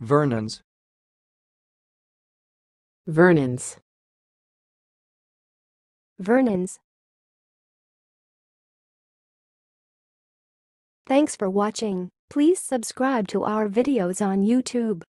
Vernon's. Vernon's. Vernon's. Thanks for watching. Please subscribe to our videos on YouTube.